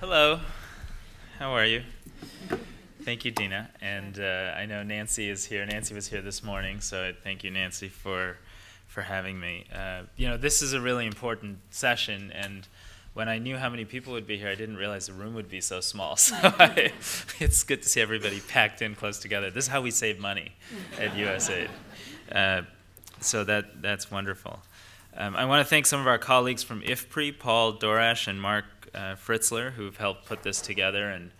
Hello. How are you? Thank you, Dina. And uh, I know Nancy is here. Nancy was here this morning, so thank you, Nancy, for for having me. Uh, you know, this is a really important session, and when I knew how many people would be here, I didn't realize the room would be so small. So I, it's good to see everybody packed in close together. This is how we save money at USAID. Uh, so that that's wonderful. Um, I want to thank some of our colleagues from IFPRI, Paul Dorosh and Mark uh, Fritzler, who've helped put this together and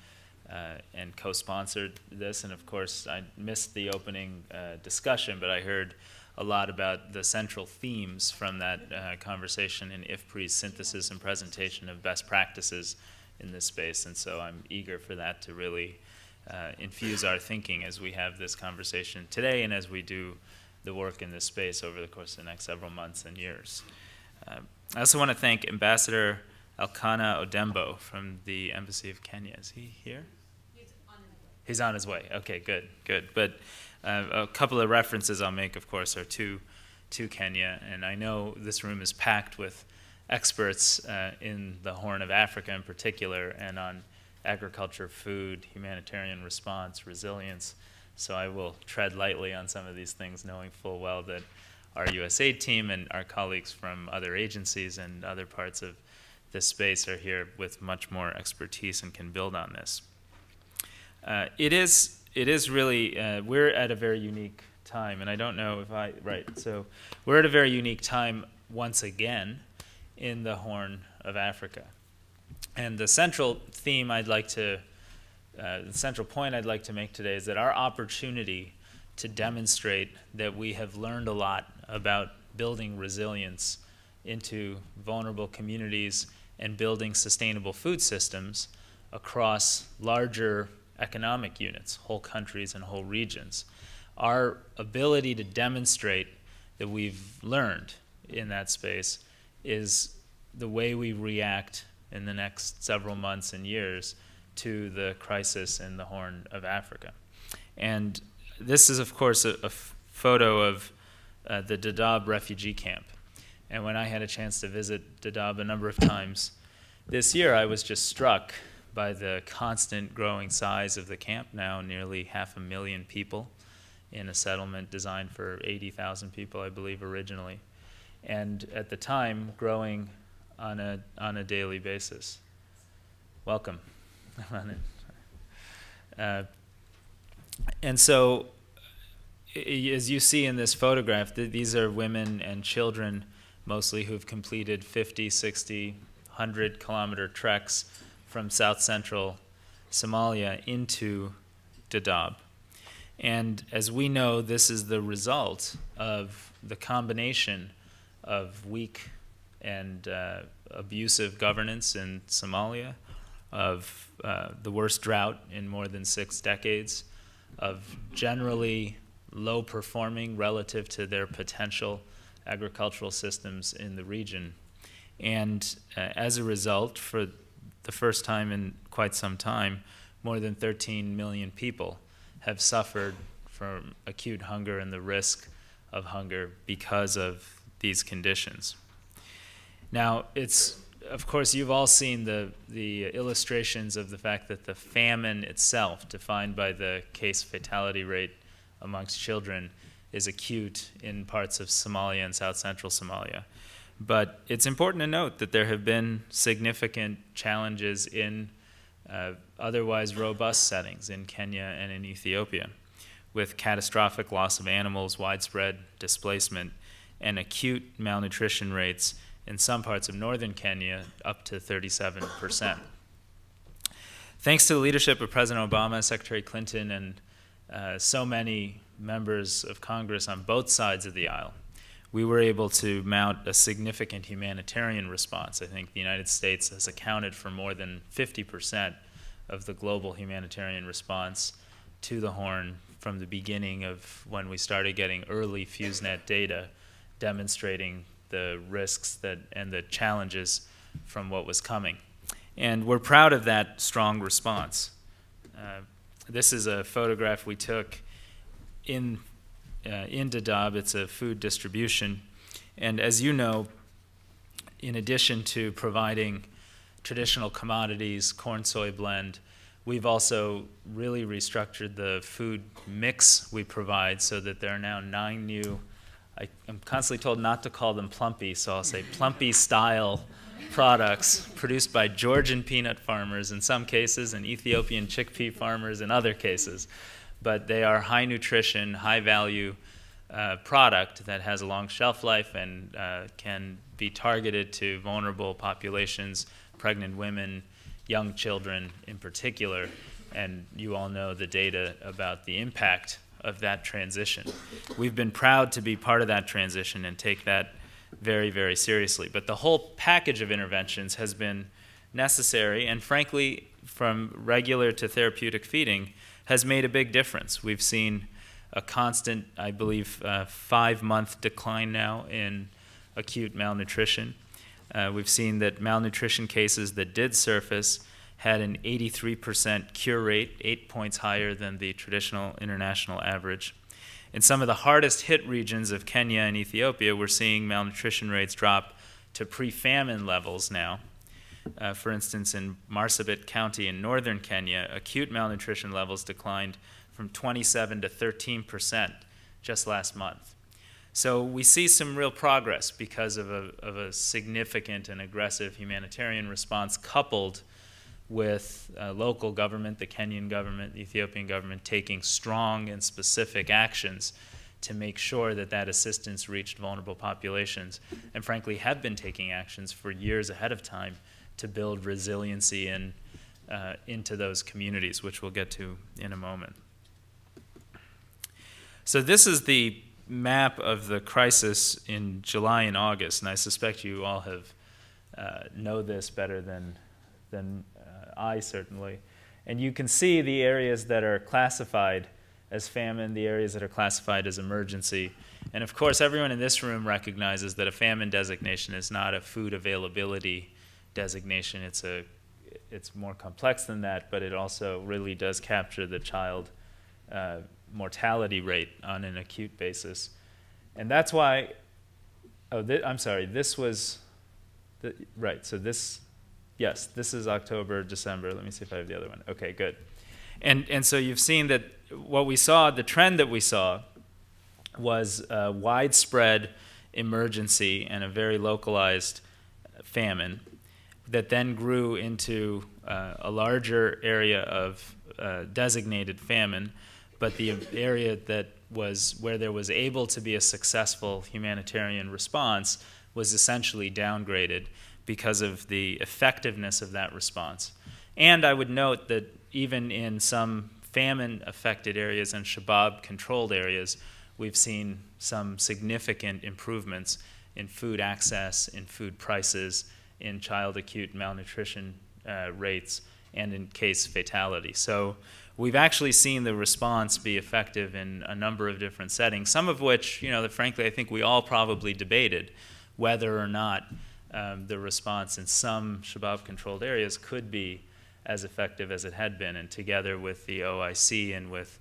uh, and co-sponsored this. And of course, I missed the opening uh, discussion, but I heard a lot about the central themes from that uh, conversation in IFPRI's synthesis and presentation of best practices in this space. And so I'm eager for that to really uh, infuse our thinking as we have this conversation today and as we do the work in this space over the course of the next several months and years. Uh, I also want to thank Ambassador Elkanah Odembo from the Embassy of Kenya. Is he here? He's on his way. He's on his way. Okay, good, good. But uh, a couple of references I'll make, of course, are to, to Kenya. And I know this room is packed with experts uh, in the Horn of Africa in particular and on agriculture, food, humanitarian response, resilience. So I will tread lightly on some of these things, knowing full well that our USAID team and our colleagues from other agencies and other parts of this space are here with much more expertise and can build on this. Uh, it is it is really uh, we're at a very unique time, and I don't know if I right. So we're at a very unique time once again in the Horn of Africa, and the central theme I'd like to uh, the central point I'd like to make today is that our opportunity to demonstrate that we have learned a lot about building resilience into vulnerable communities and building sustainable food systems across larger economic units, whole countries and whole regions. Our ability to demonstrate that we've learned in that space is the way we react in the next several months and years to the crisis in the Horn of Africa. And this is, of course, a, a photo of uh, the Dadaab refugee camp. And when I had a chance to visit Dadaab a number of times this year, I was just struck by the constant growing size of the camp, now nearly half a million people in a settlement designed for 80,000 people, I believe, originally. And at the time, growing on a, on a daily basis. Welcome. Uh, and so, as you see in this photograph, th- these are women and children mostly who've completed 50, 60, 100 kilometer treks from south central Somalia into Dadaab. And as we know, this is the result of the combination of weak and uh, abusive governance in Somalia of uh, the worst drought in more than six decades, of generally low performing relative to their potential agricultural systems in the region. And uh, as a result, for the first time in quite some time, more than 13 million people have suffered from acute hunger and the risk of hunger because of these conditions. Now, it's of course, you've all seen the, the illustrations of the fact that the famine itself, defined by the case fatality rate amongst children, is acute in parts of Somalia and south central Somalia. But it's important to note that there have been significant challenges in uh, otherwise robust settings in Kenya and in Ethiopia, with catastrophic loss of animals, widespread displacement, and acute malnutrition rates in some parts of northern Kenya up to 37%. Thanks to the leadership of President Obama, Secretary Clinton, and uh, so many members of Congress on both sides of the aisle, we were able to mount a significant humanitarian response. I think the United States has accounted for more than 50% of the global humanitarian response to the Horn from the beginning of when we started getting early FEWS NET data demonstrating the risks that and the challenges from what was coming. And we're proud of that strong response. Uh, this is a photograph we took in uh, in Dadaab. It's a food distribution, and as you know, in addition to providing traditional commodities, corn soy blend. We've also really restructured the food mix we provide so that there are now nine new. I, am constantly told not to call them plumpy, so I'll say plumpy style products produced by Georgian peanut farmers in some cases and Ethiopian chickpea farmers in other cases. But they are high nutrition, high value uh, product that has a long shelf life and uh, can be targeted to vulnerable populations, pregnant women, young children in particular. And you all know the data about the impact of that transition. We've been proud to be part of that transition and take that very, very seriously. But the whole package of interventions has been necessary, and frankly, from regular to therapeutic feeding, has made a big difference. We've seen a constant, I believe, uh, five month decline now in acute malnutrition. Uh, we've seen that malnutrition cases that did surface had an 83% cure rate, eight points higher than the traditional international average. In some of the hardest hit regions of Kenya and Ethiopia, we're seeing malnutrition rates drop to pre famine levels now. Uh, for instance, in Marsabit County in northern Kenya, acute malnutrition levels declined from 27 to 13 percent just last month. So we see some real progress because of a, of a significant and aggressive humanitarian response coupled with uh, local government, the Kenyan government, the Ethiopian government, taking strong and specific actions to make sure that that assistance reached vulnerable populations, and frankly have been taking actions for years ahead of time to build resiliency in, uh, into those communities, which we'll get to in a moment. So this is the map of the crisis in July and August, and I suspect you all have uh, know this better than than I certainly. And you can see the areas that are classified as famine, the areas that are classified as emergency. And of course, everyone in this room recognizes that a famine designation is not a food availability designation. It's, a, it's more complex than that, but it also really does capture the child uh, mortality rate on an acute basis. And that's why, oh, I'm sorry, this was, the, right, so this Yes, this is October, December. Let me see if I have the other one. Okay, good. And, and so you've seen that what we saw, the trend that we saw, was a widespread emergency and a very localized famine that then grew into uh, a larger area of uh, designated famine, but the area that was where there was able to be a successful humanitarian response was essentially downgraded because of the effectiveness of that response. And I would note that even in some famine affected areas and Shabab controlled areas, we've seen some significant improvements in food access, in food prices, in child acute malnutrition uh, rates, and in case fatality. So we've actually seen the response be effective in a number of different settings, some of which, you know, that frankly I think we all probably debated whether or not um, the response in some Shabab controlled areas could be as effective as it had been. And together with the OIC and with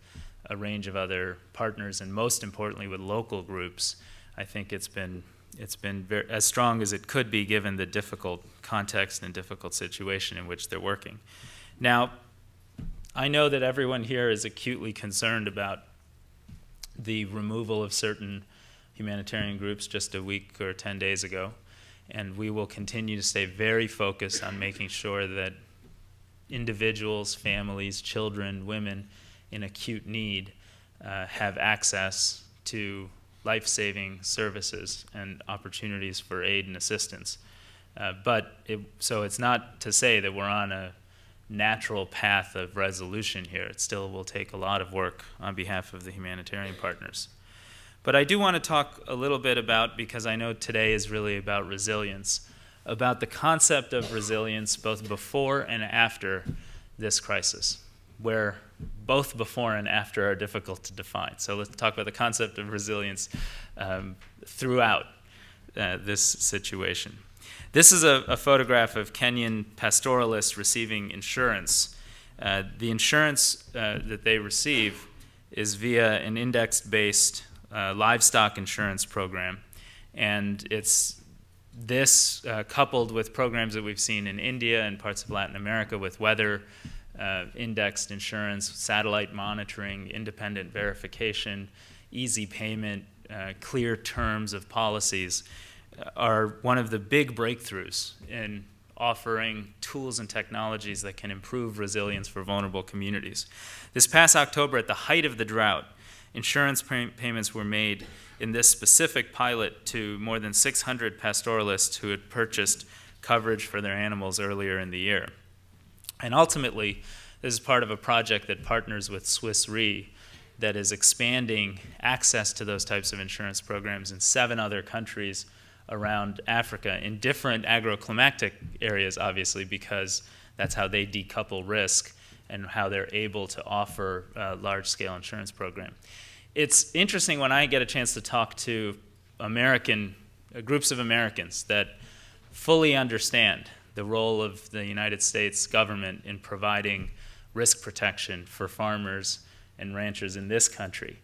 a range of other partners, and most importantly with local groups, I think it's been, it's been very, as strong as it could be given the difficult context and difficult situation in which they're working. Now, I know that everyone here is acutely concerned about the removal of certain humanitarian groups just a week or 10 days ago and we will continue to stay very focused on making sure that individuals, families, children, women in acute need uh, have access to life saving services and opportunities for aid and assistance. Uh, but it, so it's not to say that we're on a natural path of resolution here. It still will take a lot of work on behalf of the humanitarian partners. But I do want to talk a little bit about, because I know today is really about resilience, about the concept of resilience both before and after this crisis, where both before and after are difficult to define. So let's talk about the concept of resilience um, throughout uh, this situation. This is a, a, photograph of Kenyan pastoralists receiving insurance. Uh, the insurance uh, that they receive is via an index based uh, livestock insurance program, and it's this, uh, coupled with programs that we've seen in India and parts of Latin America with weather uh, indexed insurance, satellite monitoring, independent verification, easy payment, uh, clear terms of policies, uh, are one of the big breakthroughs in offering tools and technologies that can improve resilience for vulnerable communities. This past October, at the height of the drought, insurance pay payments were made in this specific pilot to more than 600 pastoralists who had purchased coverage for their animals earlier in the year. And ultimately, this is part of a project that partners with Swiss Re that is expanding access to those types of insurance programs in seven other countries around Africa in different agroclimatic areas, obviously, because that's how they decouple risk and how they're able to offer a large-scale insurance program. It's interesting when I get a chance to talk to American uh, groups of Americans that fully understand the role of the United States government in providing risk protection for farmers and ranchers in this country.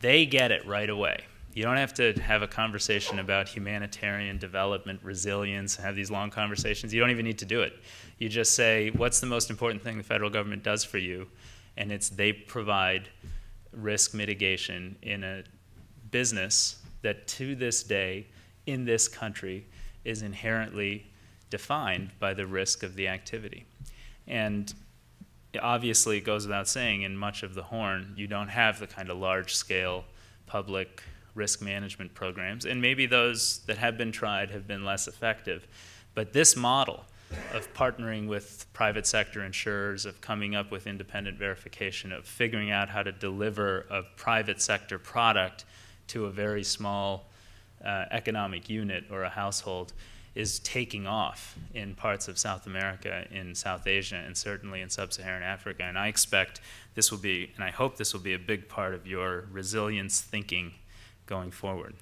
They get it right away. You don't have to have a conversation about humanitarian development, resilience, have these long conversations. You don't even need to do it. You just say, what's the most important thing the federal government does for you? And it's they provide risk mitigation in a business that to this day in this country is inherently defined by the risk of the activity. And obviously, it goes without saying, in much of the Horn, you don't have the kind of large scale public risk management programs, and maybe those that have been tried have been less effective. But this model of partnering with private sector insurers, of coming up with independent verification, of figuring out how to deliver a private sector product to a very small uh, economic unit or a household is taking off in parts of South America, in South Asia, and certainly in sub-Saharan Africa. And I expect this will be, and I hope this will be a big part of your resilience thinking going forward.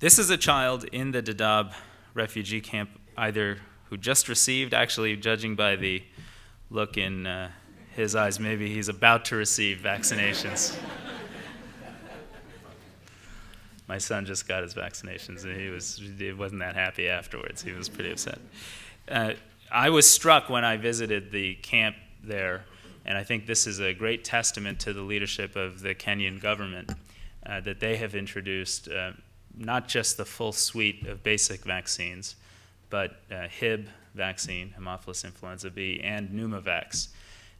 This is a child in the Dadaab refugee camp, either who just received, actually judging by the look in uh, his eyes, maybe he's about to receive vaccinations. My son just got his vaccinations, and he was he wasn't that happy afterwards. He was pretty upset. Uh, I was struck when I visited the camp there, and I think this is a great testament to the leadership of the Kenyan government uh, that they have introduced uh, not just the full suite of basic vaccines, but uh, Hib vaccine, Haemophilus influenza B, and Pneumovax.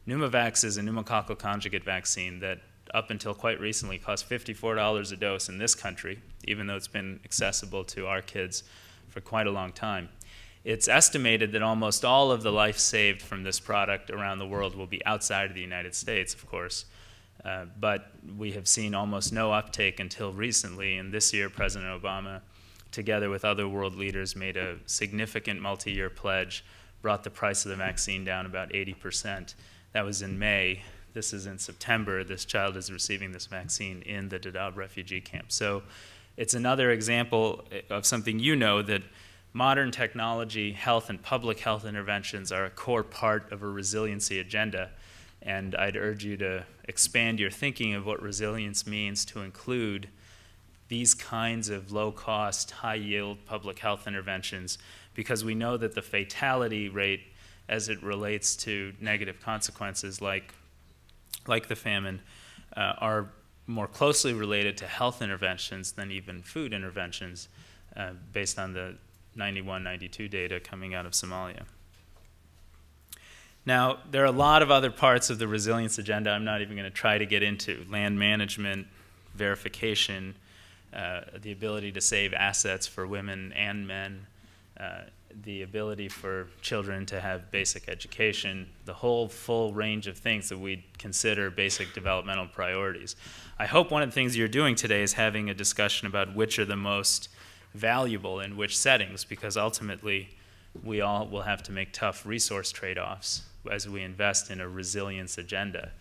Pneumovax is a pneumococcal conjugate vaccine that up until quite recently cost $54 a dose in this country, even though it's been accessible to our kids for quite a long time. It's estimated that almost all of the life saved from this product around the world will be outside of the United States, of course. Uh, but we have seen almost no uptake until recently. And this year, President Obama, together with other world leaders, made a significant multi year pledge, brought the price of the vaccine down about 80%. That was in May. This is in September. This child is receiving this vaccine in the Dadaab refugee camp. So it's another example of something you know that modern technology, health, and public health interventions are a core part of a resiliency agenda. And I'd urge you to expand your thinking of what resilience means to include these kinds of low cost, high yield public health interventions because we know that the fatality rate as it relates to negative consequences like, like the famine uh, are more closely related to health interventions than even food interventions uh, based on the 91 92 data coming out of Somalia. Now, there are a lot of other parts of the resilience agenda I'm not even going to try to get into land management, verification, uh, the ability to save assets for women and men, uh, the ability for children to have basic education, the whole full range of things that we consider basic developmental priorities. I hope one of the things you're doing today is having a discussion about which are the most valuable in which settings, because ultimately we all will have to make tough resource trade-offs as we invest in a resilience agenda.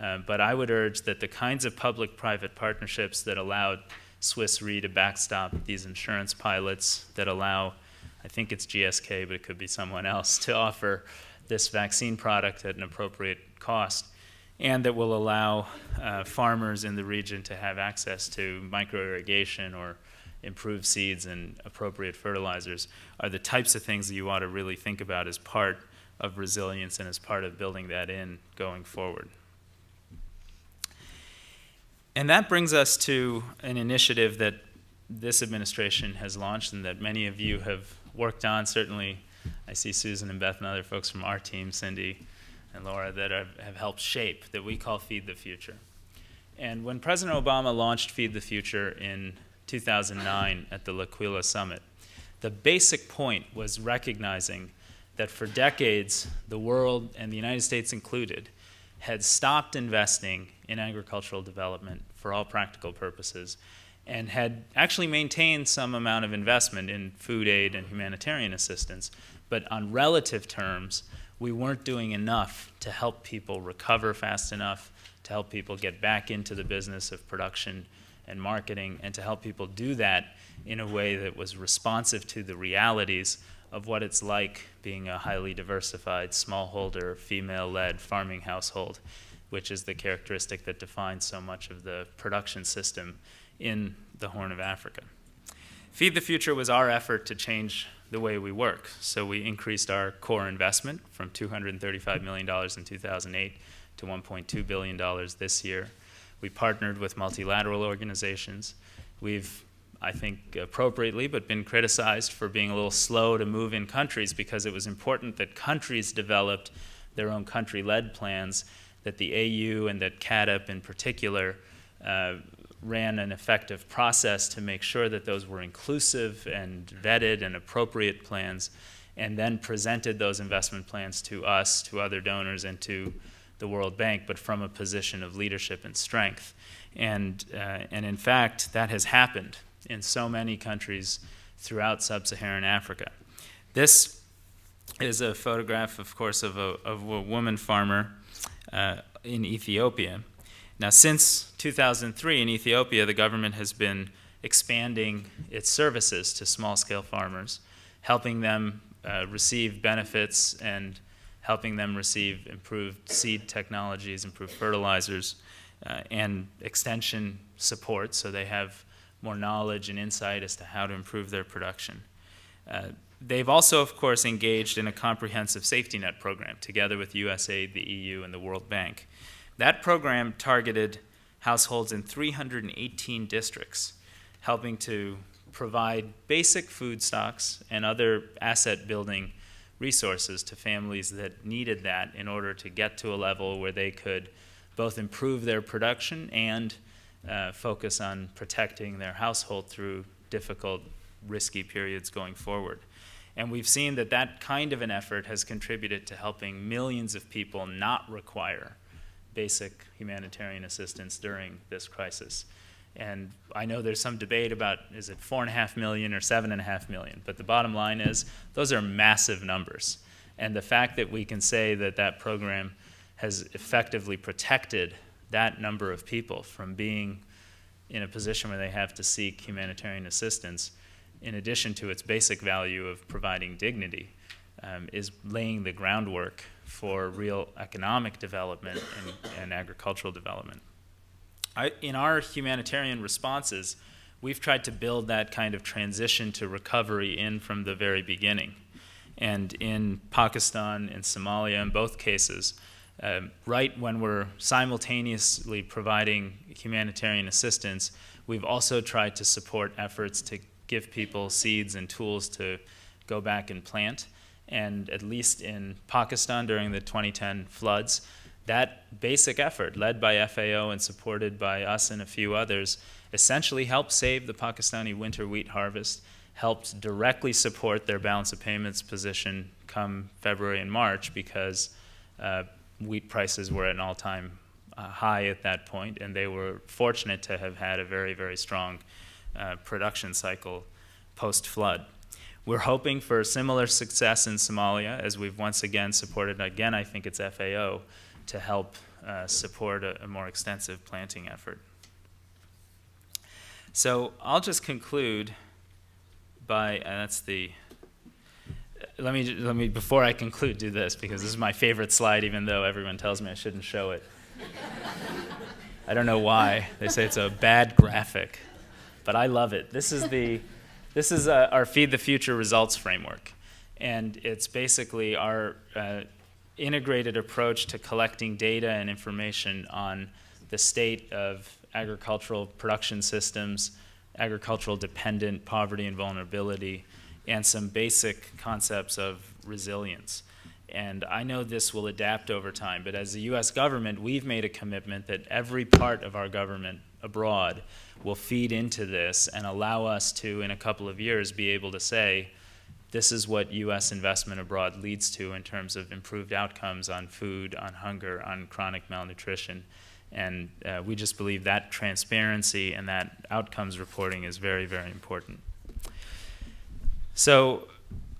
Uh, but I would urge that the kinds of public-private partnerships that allowed Swiss Re to backstop these insurance pilots, that allow, I think it's GSK, but it could be someone else, to offer this vaccine product at an appropriate cost, and that will allow uh, farmers in the region to have access to micro irrigation or improved seeds and appropriate fertilizers are the types of things that you ought to really think about as part of resilience and as part of building that in going forward. And that brings us to an initiative that this administration has launched and that many of you have worked on. Certainly, I see Susan and Beth and other folks from our team, Cindy and Laura, that have helped shape that we call Feed the Future. And when President Obama launched Feed the Future in 2009 at the L'Aquila Summit, the basic point was recognizing that for decades, the world, and the United States included, had stopped investing in agricultural development for all practical purposes and had actually maintained some amount of investment in food aid and humanitarian assistance. But on relative terms, we weren't doing enough to help people recover fast enough, to help people get back into the business of production and marketing, and to help people do that in a way that was responsive to the realities of what it's like being a highly diversified, smallholder, female led farming household, which is the characteristic that defines so much of the production system in the Horn of Africa. Feed the Future was our effort to change the way we work. So we increased our core investment from $235 million in 2008 to $1.2 billion this year. We partnered with multilateral organizations. We've, I think, appropriately, but been criticized for being a little slow to move in countries because it was important that countries developed their own country led plans, that the AU and that CAADP in particular uh, ran an effective process to make sure that those were inclusive and vetted and appropriate plans, and then presented those investment plans to us, to other donors, and to the World Bank, but from a position of leadership and strength. And, uh, and in fact, that has happened in so many countries throughout sub Saharan Africa. This is a photograph, of course, of a, of a woman farmer uh, in Ethiopia now, since 2003 in Ethiopia, the government has been expanding its services to small scale farmers, helping them uh, receive benefits and helping them receive improved seed technologies, improved fertilizers, uh, and extension support so they have more knowledge and insight as to how to improve their production. Uh, they've also, of course, engaged in a comprehensive safety net program together with USAID, the EU, and the World Bank. That program targeted households in 318 districts, helping to provide basic food stocks and other asset building resources to families that needed that in order to get to a level where they could both improve their production and uh, focus on protecting their household through difficult, risky periods going forward. And we've seen that that kind of an effort has contributed to helping millions of people not require basic humanitarian assistance during this crisis. And I know there's some debate about is it four and a half million or seven and a half million, but the bottom line is those are massive numbers. And the fact that we can say that that program has effectively protected that number of people from being in a position where they have to seek humanitarian assistance, in addition to its basic value of providing dignity, um, is laying the groundwork for real economic development and, and agricultural development. I, in our humanitarian responses, we've tried to build that kind of transition to recovery in from the very beginning. And in Pakistan and Somalia, in both cases, uh, right when we're simultaneously providing humanitarian assistance, we've also tried to support efforts to give people seeds and tools to go back and plant. And at least in Pakistan during the 2010 floods, that basic effort, led by FAO and supported by us and a few others, essentially helped save the Pakistani winter wheat harvest, helped directly support their balance of payments position come February and March because uh, wheat prices were at an all time uh, high at that point, and they were fortunate to have had a very, very strong uh, production cycle post flood. We're hoping for a similar success in Somalia as we've once again supported, again, I think it's FAO, to help uh, support a, a, more extensive planting effort. So I'll just conclude by, uh, that's the, let me, let me, before I conclude, do this because this is my favorite slide, even though everyone tells me I shouldn't show it. I don't know why. They say it's a bad graphic. but I love it. This is the this is uh, our Feed the Future results framework, and it's basically our uh, integrated approach to collecting data and information on the state of agricultural production systems, agricultural dependent poverty and vulnerability, and some basic concepts of resilience. And I know this will adapt over time, but as the US government, we've made a commitment that every part of our government abroad will feed into this and allow us to, in a couple of years, be able to say, this is what US investment abroad leads to in terms of improved outcomes on food, on hunger, on chronic malnutrition. And uh, we just believe that transparency and that outcomes reporting is very, very important. So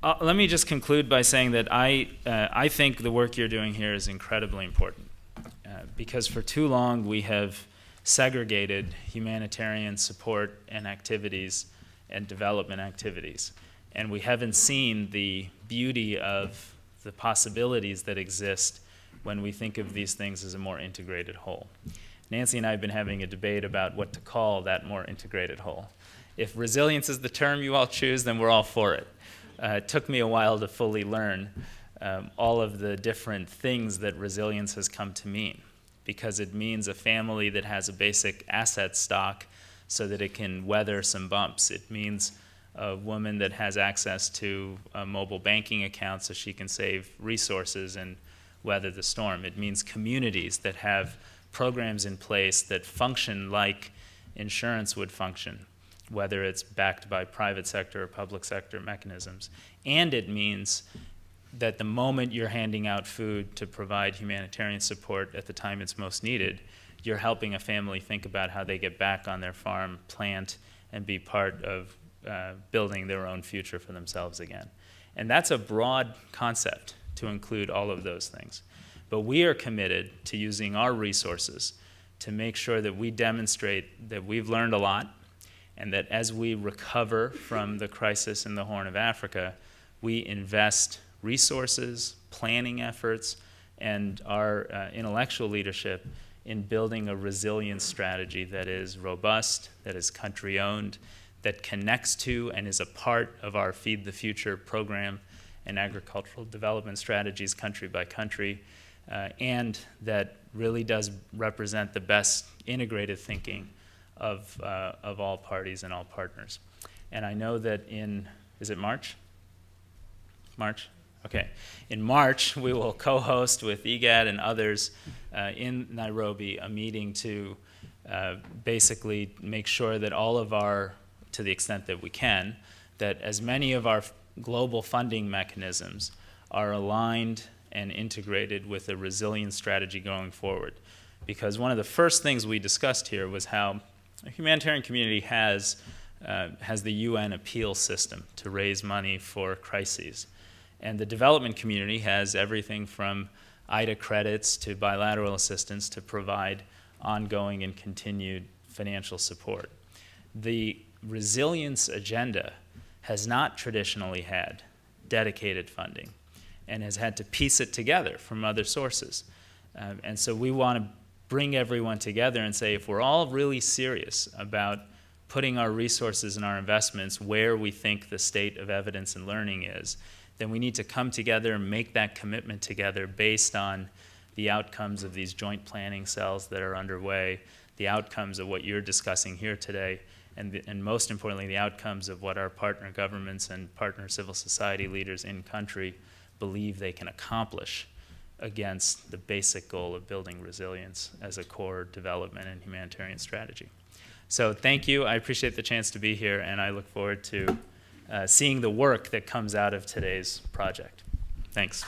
uh, let me just conclude by saying that I, uh, I think the work you're doing here is incredibly important. Uh, because for too long we have segregated humanitarian support and activities and development activities. And we haven't seen the beauty of the possibilities that exist when we think of these things as a more integrated whole. Nancy and I have been having a debate about what to call that more integrated whole. If resilience is the term you all choose, then we're all for it. Uh, it took me a while to fully learn um, all of the different things that resilience has come to mean because it means a family that has a basic asset stock so that it can weather some bumps. It means a woman that has access to a mobile banking account so she can save resources and weather the storm. It means communities that have programs in place that function like insurance would function, whether it's backed by private sector or public sector mechanisms. And it means that the moment you're handing out food to provide humanitarian support at the time it's most needed, you're helping a family think about how they get back on their farm, plant, and be part of uh, building their own future for themselves again. And that's a broad concept to include all of those things. But we are committed to using our resources to make sure that we demonstrate that we've learned a lot and that as we recover from the crisis in the Horn of Africa, we invest resources, planning efforts, and our uh, intellectual leadership in building a resilience strategy that is robust, that is country owned, that connects to and is a part of our Feed the Future program and agricultural development strategies country by country, uh, and that really does represent the best integrated thinking of, uh, of all parties and all partners. And I know that in, is it March? March? Okay. In March, we will co host with IGAD and others uh, in Nairobi a meeting to uh, basically make sure that all of our, to the extent that we can, that as many of our global funding mechanisms are aligned and integrated with a resilience strategy going forward. Because one of the first things we discussed here was how a humanitarian community has, uh, has the UN appeal system to raise money for crises. And the development community has everything from IDA credits to bilateral assistance to provide ongoing and continued financial support. The resilience agenda has not traditionally had dedicated funding and has had to piece it together from other sources. Um, and so we want to bring everyone together and say if we're all really serious about putting our resources and our investments where we think the state of evidence and learning is, then we need to come together and make that commitment together based on the outcomes of these joint planning cells that are underway, the outcomes of what you're discussing here today, and, the, and most importantly, the outcomes of what our partner governments and partner civil society leaders in country believe they can accomplish against the basic goal of building resilience as a core development and humanitarian strategy. So thank you. I appreciate the chance to be here, and I look forward to uh, seeing the work that comes out of today's project. Thanks.